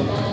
Amen.